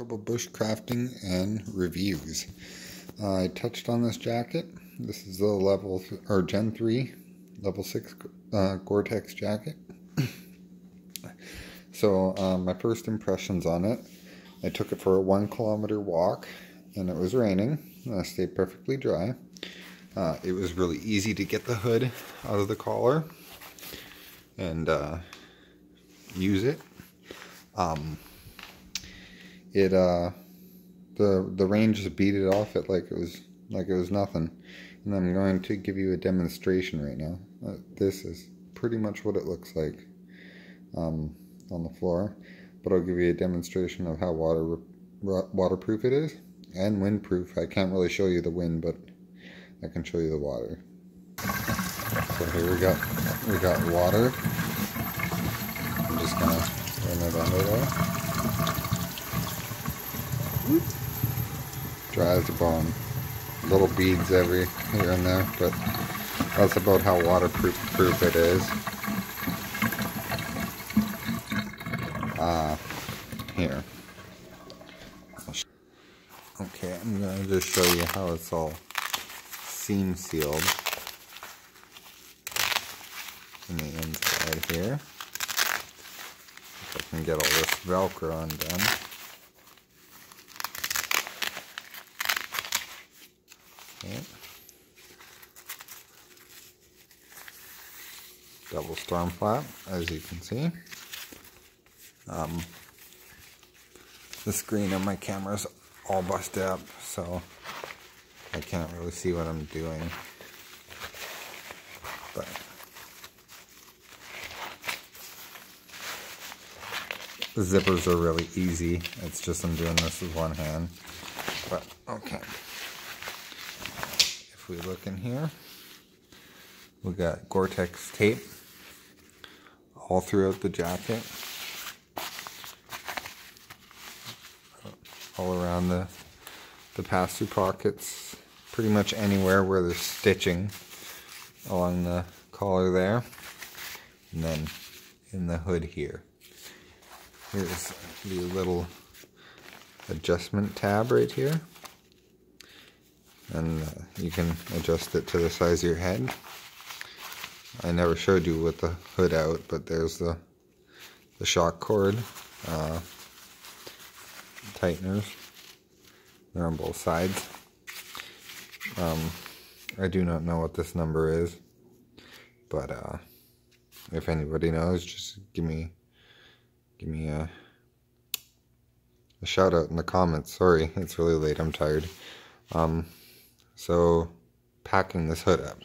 Turbo Bush crafting and reviews. Uh, I touched on this jacket. This is the level or Gen 3 level 6 uh, Gore-Tex jacket. so uh, my first impressions on it, I took it for a one kilometer walk and it was raining. I stayed perfectly dry. Uh, it was really easy to get the hood out of the collar and uh, use it. Um, it uh the the rain just beat it off it like it was like it was nothing. And I'm going to give you a demonstration right now. Uh, this is pretty much what it looks like um, on the floor. But I'll give you a demonstration of how water waterproof it is and windproof. I can't really show you the wind but I can show you the water. So here we got we got water. I'm just gonna run it under there Dry as a bone. Little beads every here and there, but that's about how waterproof proof it is. Uh, here. Okay, I'm going to just show you how it's all seam sealed in the inside here. If I can get all this Velcro undone. Double storm flap, as you can see. Um, the screen on my camera is all busted up, so I can't really see what I'm doing. But the zippers are really easy. It's just I'm doing this with one hand. But okay If we look in here, we got Gore-Tex tape all throughout the jacket. All around the, the pass-through pockets, pretty much anywhere where there's stitching along the collar there. And then in the hood here. Here's the little adjustment tab right here and uh, you can adjust it to the size of your head. I never showed you with the hood out, but there's the the shock cord uh, tighteners. They're on both sides. Um, I do not know what this number is, but uh, if anybody knows, just give me give me a a shout out in the comments. Sorry, it's really late. I'm tired. Um, so packing this hood up,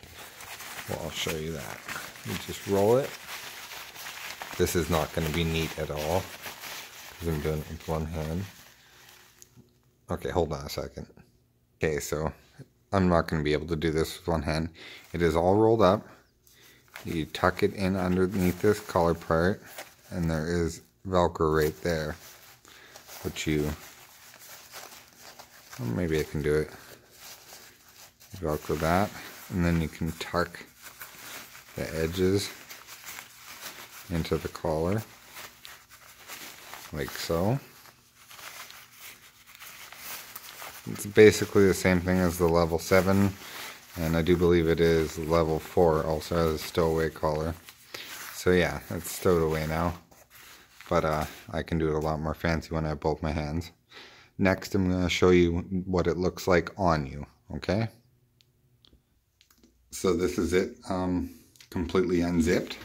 well, I'll show you that. You just roll it. This is not going to be neat at all because I'm doing it with one hand. Okay, hold on a second. Okay, so I'm not going to be able to do this with one hand. It is all rolled up. You tuck it in underneath this collar part, and there is Velcro right there, which you, well, maybe I can do it. Velcro that, and then you can tuck the edges into the collar, like so. It's basically the same thing as the level 7, and I do believe it is level 4, also has a stowaway collar. So yeah, it's stowed away now, but uh, I can do it a lot more fancy when I have both my hands. Next, I'm going to show you what it looks like on you, okay? So this is it, um, completely unzipped.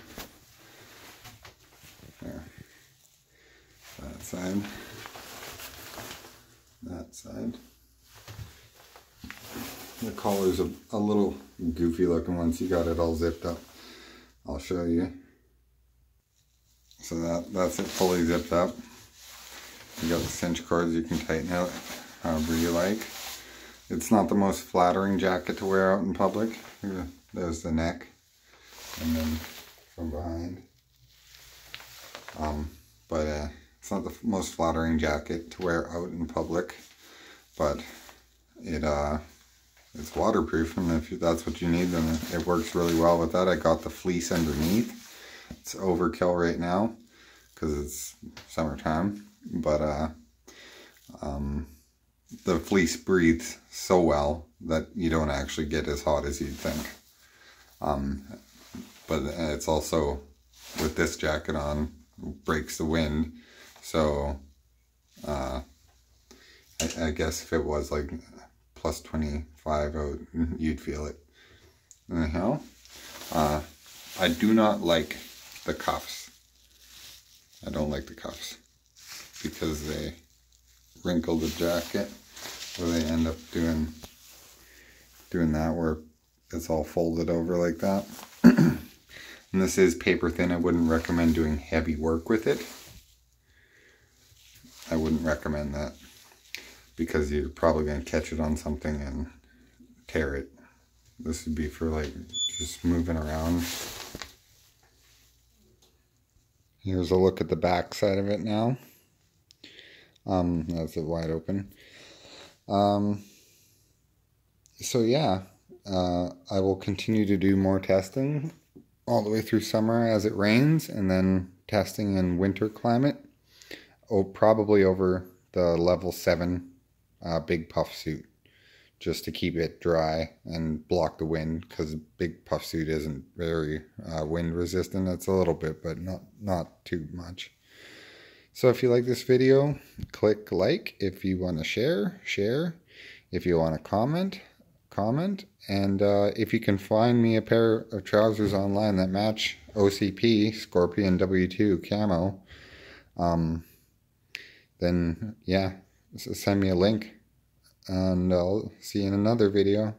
There. That side. That side. The collar's a, a little goofy looking once you got it all zipped up. I'll show you. So that, that's it fully zipped up. You got the cinch cords you can tighten out however you like. It's not the most flattering jacket to wear out in public. There's the neck. And then from behind. Um, but uh, it's not the most flattering jacket to wear out in public. But it uh, it's waterproof and if that's what you need then it works really well with that. I got the fleece underneath. It's overkill right now because it's summertime. But uh, um, the fleece breathes so well that you don't actually get as hot as you'd think. Um, but it's also with this jacket on breaks the wind, so uh, I, I, guess if it was like plus 25, would, you'd feel it. Anyhow, uh, I do not like the cuffs. I don't like the cuffs because they wrinkle the jacket or they end up doing doing that where it's all folded over like that. and this is paper thin. I wouldn't recommend doing heavy work with it. I wouldn't recommend that because you're probably going to catch it on something and tear it. This would be for like just moving around. Here's a look at the back side of it now. Um, that's it wide open. Um, so yeah, uh, I will continue to do more testing all the way through summer as it rains, and then testing in winter climate. Oh, probably over the level seven uh, big puff suit, just to keep it dry and block the wind, because big puff suit isn't very uh, wind resistant. It's a little bit, but not not too much. So if you like this video, click like. If you want to share, share. If you want to comment, comment. And uh, if you can find me a pair of trousers online that match OCP Scorpion W2 camo, um, then yeah, send me a link. And I'll see you in another video.